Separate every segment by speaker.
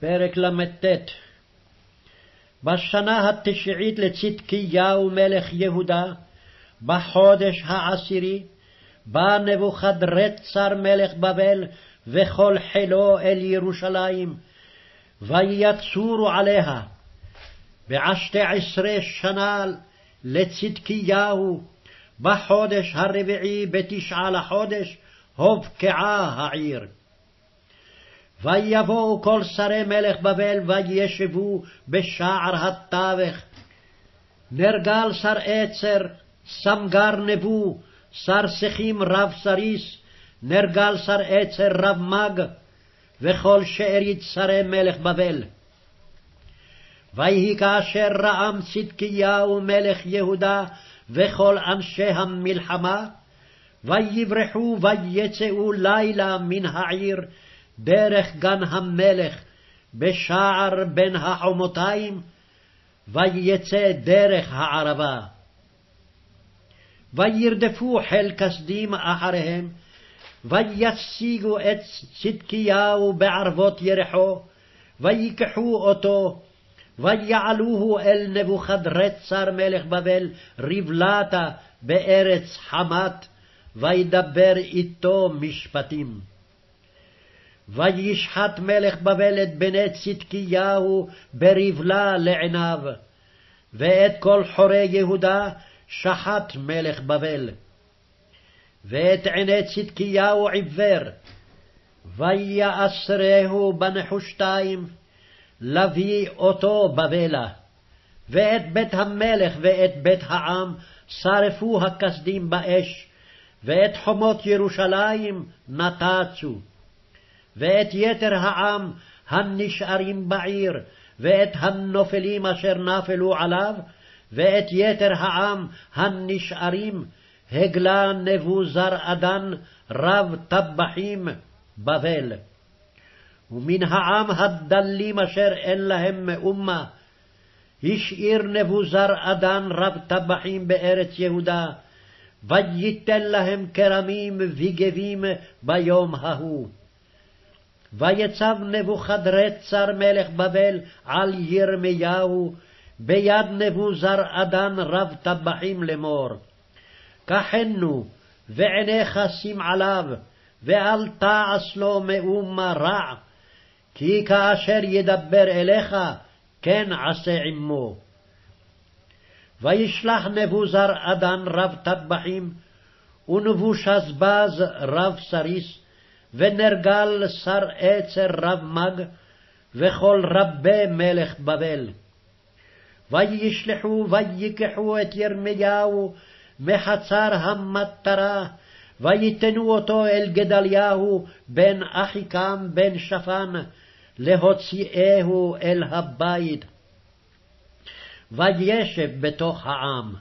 Speaker 1: פרק ל"ט בשנה התשיעית לצדקיהו מלך יהודה, בחודש העשירי, בא נבוכדרצר מלך בבל וכל חילו אל ירושלים, ויצורו עליה. בעשתי עשרה שנה לצדקיהו, בחודש הרביעי בתשעה לחודש, הובקעה העיר. ויבואו כל שרי מלך בבל וישבו בשער התווך. נרגל שר עצר, סמגר נבו, שר שכים רב סריס, נרגל שר עצר רב מג, וכל שארית שרי מלך בבל. ויהי כאשר רעם צדקיהו מלך יהודה וכל אנשי המלחמה, ויברחו ויצאו לילה מן העיר, דרך גן המלך, בשער בין החומותיים, ויצא דרך הערבה. וירדפו חיל כסדים אחריהם, וישיגו את צדקיהו בערבות ירחו, ויקחו אותו, ויעלוהו אל נבוכדרצר מלך בבל רבלתה בארץ חמת, וידבר איתו משפטים. וישחט מלך בבל את בני צדקיהו ברבלה לעיניו, ואת כל חורי יהודה שחט מלך בבל. ואת עיני צדקיהו עיוור, ויאסרהו בנחושתיים, להביא אותו בבלה. ואת בית המלך ואת בית העם שרפו הכסדים באש, ואת חומות ירושלים נתצו. ואת יתר העם הנשארים בעיר, ואת הנופלים אשר נפלו עליו, ואת יתר העם הנשארים, הגלה נבוזרעדן רב טבחים בבל. ומן העם הדלים אשר אין להם מאומה, השאיר נבוזרעדן רב טבחים בארץ יהודה, וייתן להם כרמים וגבים ביום ההוא. ויצב נבוכדרצר מלך בבל על ירמיהו, ביד נבוזרעדן רב טבחים לאמור. קחנו, ועיניך שים עליו, ואל תעש לו מאומה רע, כי כאשר ידבר אליך, כן עשה עמו. וישלח נבוזרעדן רב טבחים, ונבושזבז רב סריס, ונרגל שר עצר רב מג, וכל רבי מלך בבל. וישלחו ויקחו את ירמיהו מחצר המטרה, ויתנו אותו אל גדליהו בן אחיקם בן שפן, להוציאהו אל הבית. וישב בתוך העם.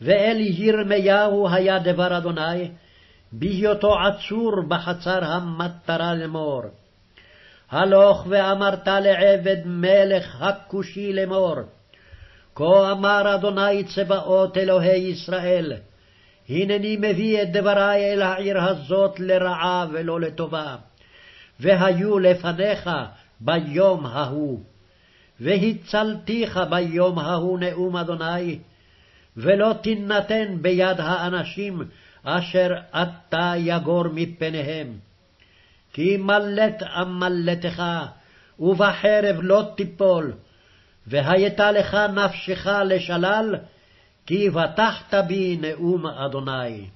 Speaker 1: ואל ירמיהו היה דבר אדוני, בהיותו עצור בחצר המטרה לאמור. הלוך ואמרת לעבד מלך הכושי לאמור, כה אמר אדוני צבאות אלוהי ישראל, הנני מביא את דברי אל העיר הזאת לרעה ולא לטובה, והיו לפניך ביום ההוא. והצלתיך ביום ההוא נאום אדוני, ולא תינתן ביד האנשים אשר אתה יגור מפניהם. כי מלט אמלטך, ובחרב לא תיפול, והייתה לך נפשך לשלל, כי בטחת בי נאום אדוני.